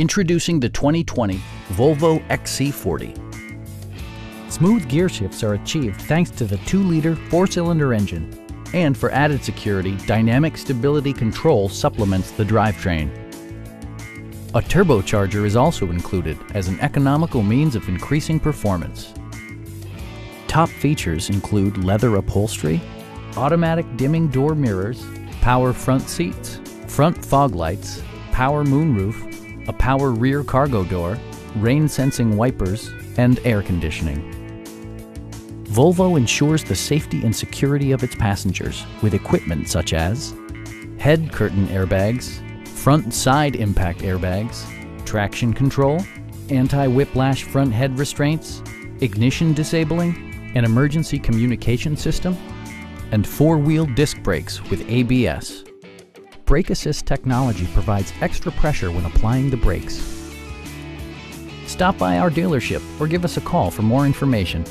Introducing the 2020 Volvo XC40. Smooth gear shifts are achieved thanks to the 2-liter four-cylinder engine. And for added security, Dynamic Stability Control supplements the drivetrain. A turbocharger is also included as an economical means of increasing performance. Top features include leather upholstery, automatic dimming door mirrors, power front seats, front fog lights, power moonroof, a power rear cargo door, rain sensing wipers, and air conditioning. Volvo ensures the safety and security of its passengers with equipment such as head curtain airbags, front side impact airbags, traction control, anti-whiplash front head restraints, ignition disabling, an emergency communication system, and four-wheel disc brakes with ABS. Brake Assist technology provides extra pressure when applying the brakes. Stop by our dealership or give us a call for more information.